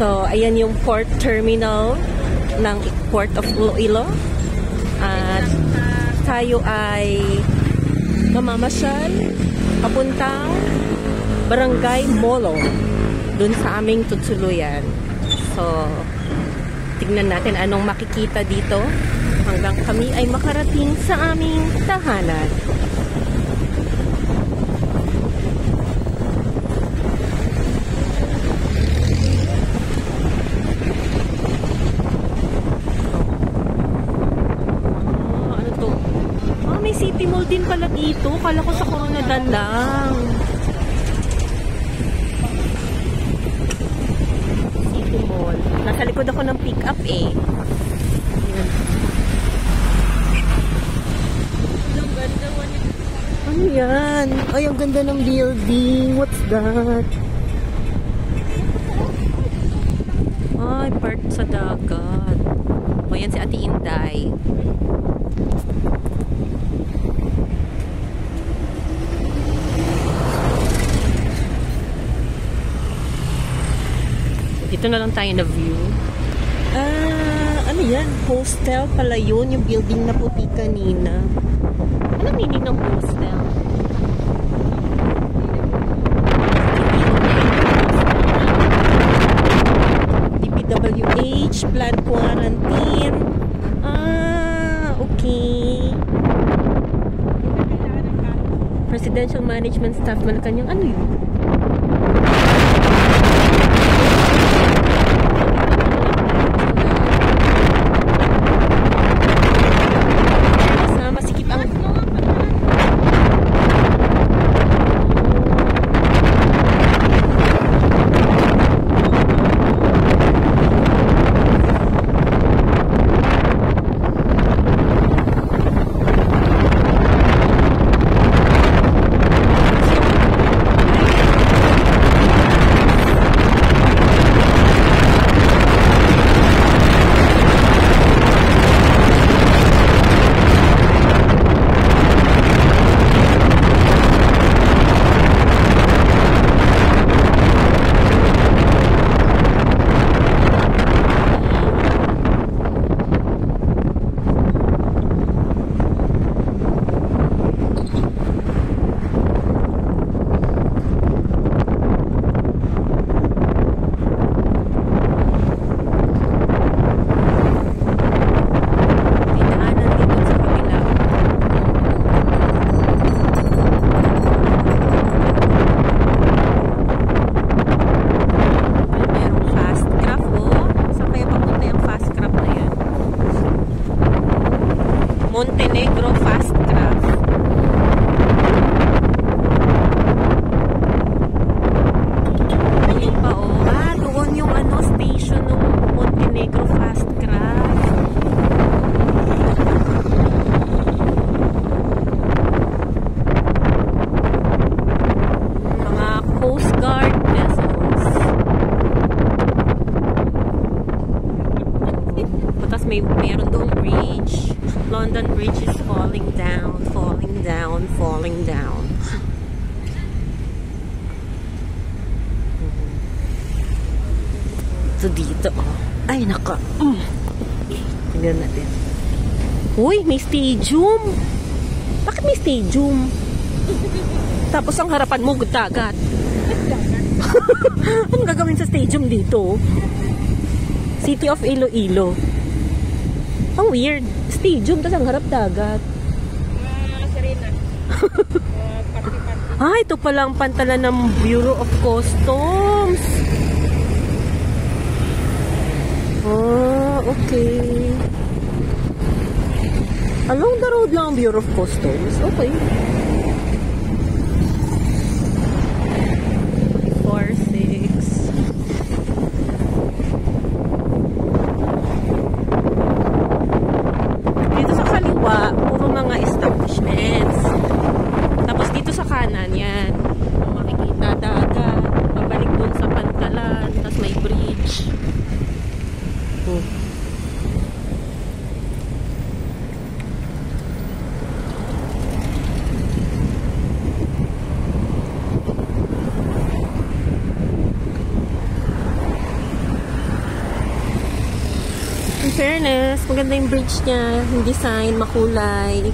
So, ayan yung port terminal ng Port of Iloilo. At tayo ay mamamasyal papuntang Barangay Molo dun sa aming tutuluyan. So, tignan natin anong makikita dito hanggang kami ay makarating sa aming tahanan. Ah, ano to? Ah, may City Mall din pala dito. Kala ko sa Coronadal lang. City Mall. Nasa likod ako ng pick-up eh. Ayan. Ano yan? Ay, ang ganda ng building. What's that? Ay, part sa dagat. O, yan si Ate Inday. Dito na lang tayo na view. Ah, ano yan? Hostel pala yun, yung building na puti kanina. Ano meaning ng hostel? DPWH, blood quarantine. Ah, okay. Presidential Management Staff Malacanang. Ano yun? Meron doong bridge. London Bridge is falling down, falling down, falling down. Ito dito, oh. Ay, naka. Mm. Natin. Uy, may stadium. Bakit may stadium? Tapos ang harapan mo, dagat. Anong gagawin sa stadium dito? City of Iloilo. Ang weird. Stadium, tapos ang harap dagat. ah, ito pala ang pantalan ng Bureau of Customs. Ah, okay. Along the road lang ang Bureau of Customs. Okay. Mga maganda yung bridge niya. Yung design, makulay.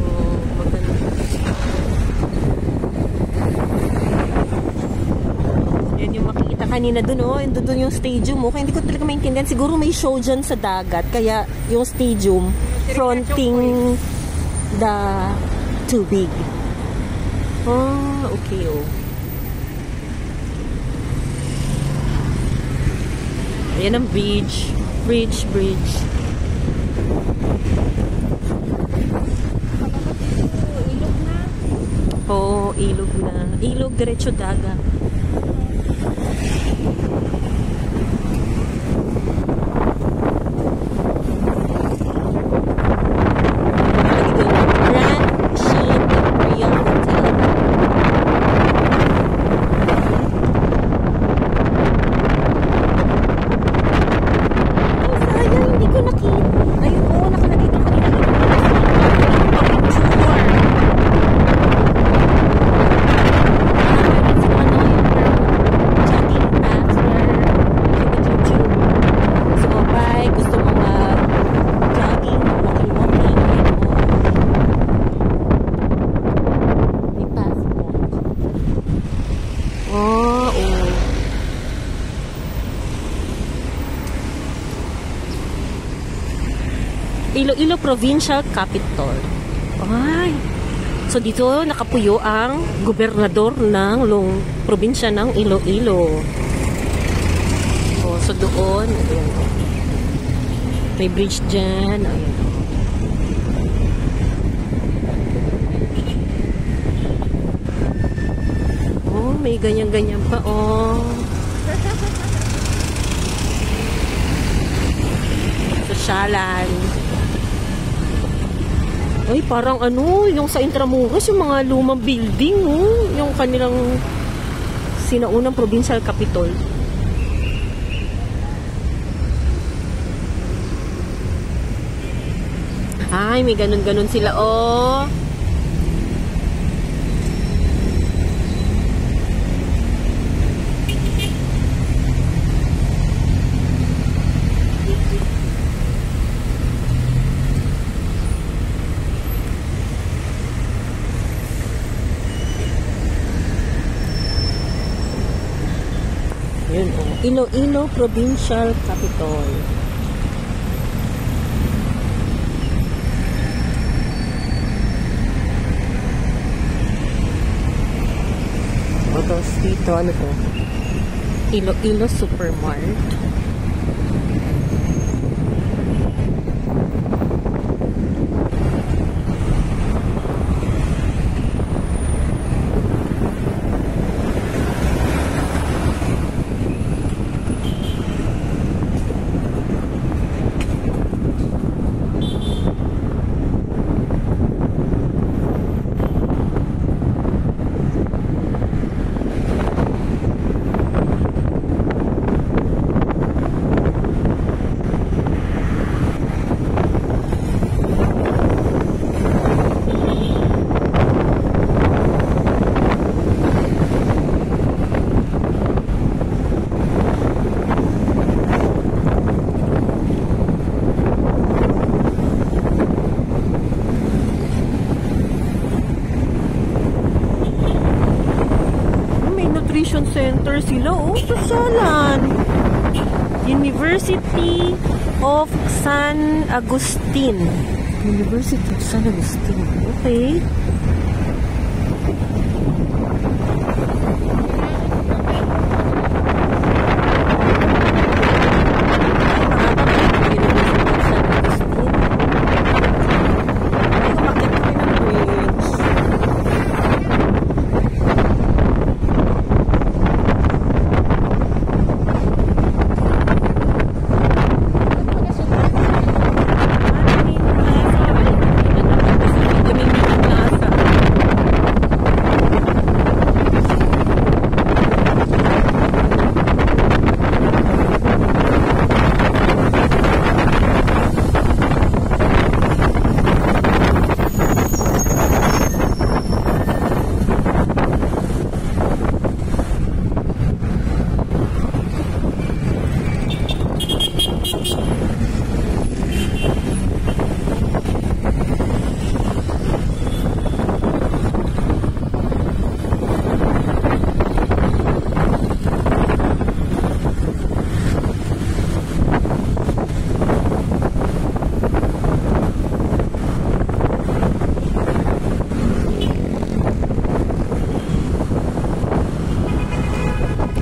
Oh, maganda. Yan yung makikita kanina dun, oh. Yung dun yung stadium, oh. Kaya hindi ko talaga maintindihan. Siguro may show dyan sa dagat. Kaya yung stadium fronting the tubig. Oh, okay, oh. Ayan ang bridge. Bridge, bridge. Oo, ilog na. Ilog, diretso dagat. Nakalagay doon, Grand Sheen Imperial Hotel. Oh, sayang, hindi ko nakita. Ayun, oo, nakalagay doon kanina. Picture. So, bye. Gusto mo mag-jogging, walking-walking, ayun mo. May passport. Oh, oh. Iloilo Provincial Capital. Ay. So dito nakapuyo ang gobernador ng long probinsya ng Iloilo. Oh, so doon, ayan. May bridge dyan. Ayan. Oh, may ganyan-ganyan pa. Oh. Sosyalan. Ay, parang ano, yung sa Intramuros, yung mga lumang building, oh, yung kanilang sinaunang provincial capital. Ay, may ganun-ganun sila, oh. Yun, oh. Iloilo Provincial Capital. Tapos dito, ano to? Iloilo Supermart. May nutrition center pasyalan. University of San Agustin. University of San Agustin. Okay. University of San Agustin. Ay, umakyat kami ng bridge. Gaming plaza.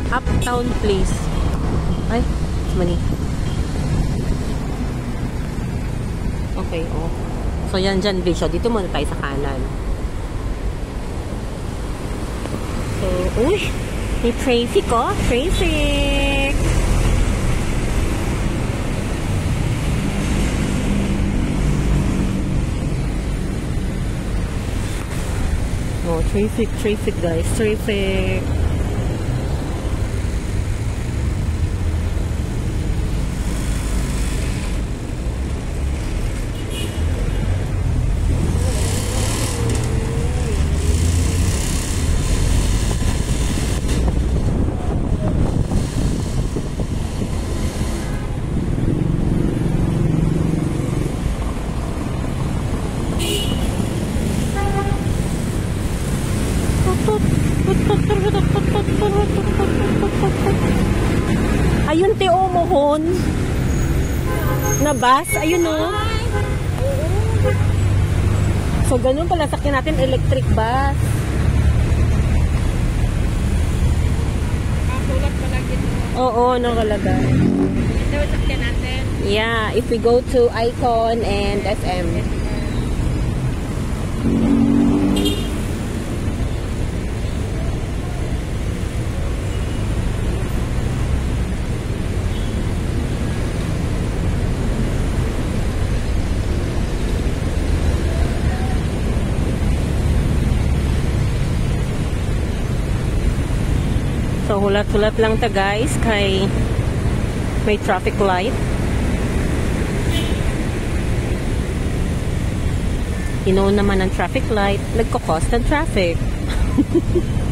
Uptown Place. Ay, mani. Okay, oh. So, yan dyan, Vic. Dito muna tayo sa kanan. So, uy! May traffic, oh. Traffic! Oh, traffic, traffic, guys. Traffic. Ayun, te, oh, mohon. Na bus. Ayun, oh. So, ganun pala. Sakyan natin electric bus. Masulat pala dito. Oo, nakalagay. Ito sakyan natin. Yeah, if we go to Icon and SM. So, hulat-hulat lang ta guys kay may traffic light. Inoon naman ang traffic light, nagko-cost ng traffic.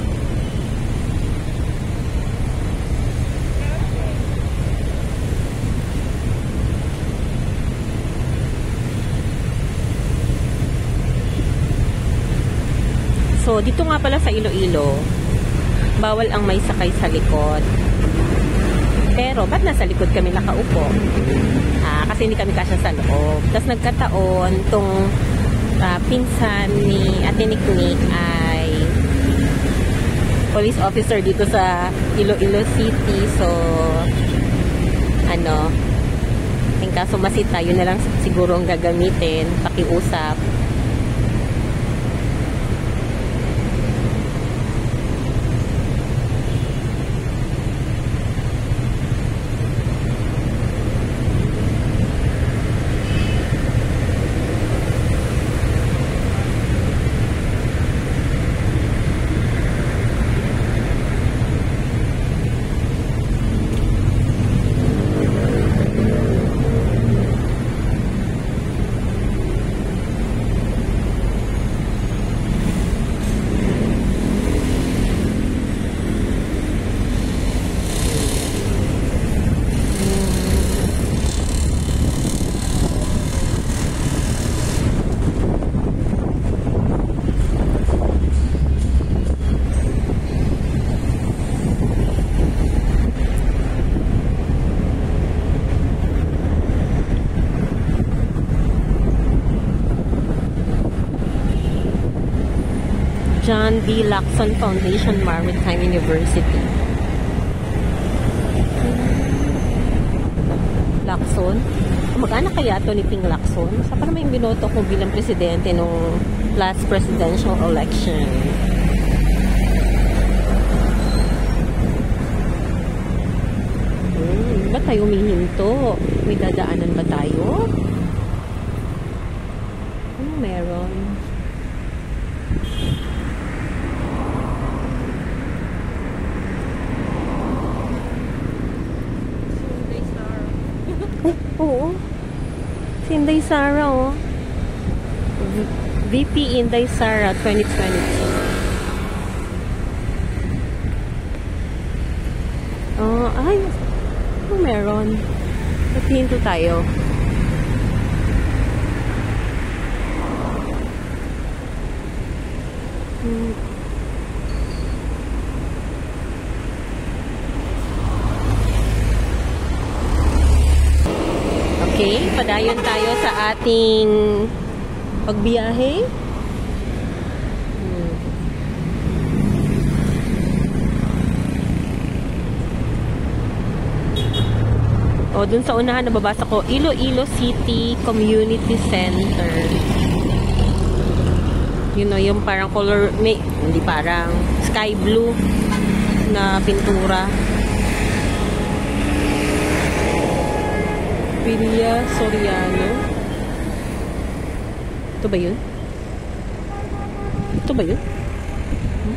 So, dito nga pala sa Iloilo, bawal ang may sakay sa likod. Pero, ba't nasa likod kami nakaupo? Ah, kasi hindi kami kasya sa loob. Tapos nagkataon, tong ah, pinsan ni Ate Niknik ay police officer dito sa Iloilo City. So, ano, in kaso masita, yun na lang siguro ang gagamitin, pakiusap. D. Lacson Foundation Maritime University. Lacson? Mag-anak kaya to ni Ping Lacson? Sa pa naman yung binoto ko bilang presidente nung last presidential election? Hmm, ba't tayo humihinto? May dadaanan ba tayo? Ano meron? Oo. Si Inday Sara, oh. V- VP Inday Sara 2022. Oh, ay. Ano meron? Maghihinto tayo. Hmm. Okay, padayon tayo sa ating pagbiyahe. Hmm. O, dun sa unahan, nababasa ko, Iloilo City Community Center. Yun know, yung parang color, may, hindi parang, sky blue na pintura. Villa Soriano. Ito ba yun? Ito ba yun? Hmm?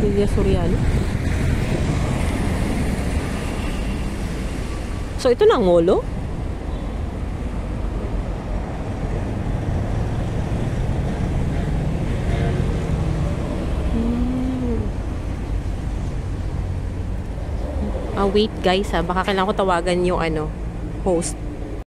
Villa Soriano. So, ito na ang ngolo? Hmm. Ah, wait guys ha. Baka kailangan ko tawagan yung ano, host.